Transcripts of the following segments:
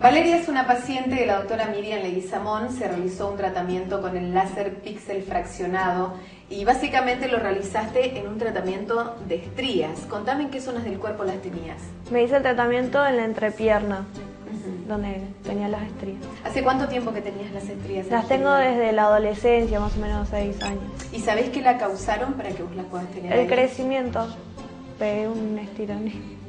Valeria es una paciente de la doctora Miriam Leguizamón. Se realizó un tratamiento con el láser píxel fraccionado y básicamente lo realizaste en un tratamiento de estrías. Contame en qué zonas del cuerpo las tenías. Me hice el tratamiento en la entrepierna, donde tenía las estrías. ¿Hace cuánto tiempo que tenías las estrías? Las tengo desde la adolescencia, más o menos 6 años. ¿Y sabés qué la causaron para que vos las puedas tener? El ahí? crecimiento, pegué un estirón.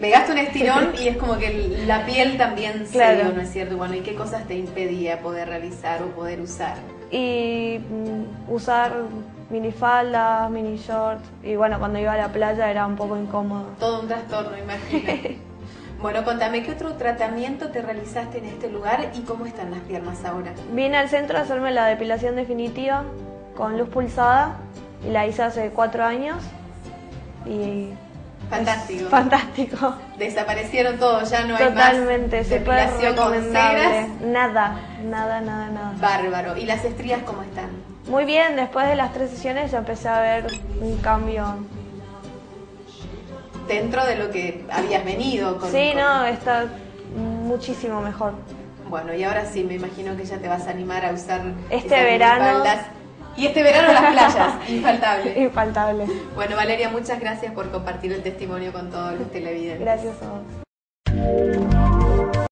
Pegaste un estirón y es como que la piel también se Claro. dio, ¿no es cierto? Bueno, ¿y qué cosas te impedía poder realizar o poder usar? Y mm, usar minifaldas, mini shorts. Y bueno, cuando iba a la playa era un poco incómodo. Todo un trastorno, imagino. bueno, contame, ¿qué otro tratamiento te realizaste en este lugar y cómo están las piernas ahora? Vine al centro a hacerme la depilación definitiva con luz pulsada y la hice hace cuatro años. Y Fantástico. fantástico. Desaparecieron todos, ya no hay Totalmente, más con recomendable. ceras. Nada, nada, nada, nada. Bárbaro. ¿Y las estrías cómo están? Muy bien, después de las tres sesiones ya empecé a ver un cambio. Dentro de lo que habías venido. Con, Sí, con- no, está muchísimo mejor. Bueno, y ahora sí, me imagino que ya te vas a animar a usar Este esas verano-. Y este verano las playas, infaltable. Infaltable. Bueno, Valeria, muchas gracias por compartir el testimonio con todos los televidentes. Gracias a vos.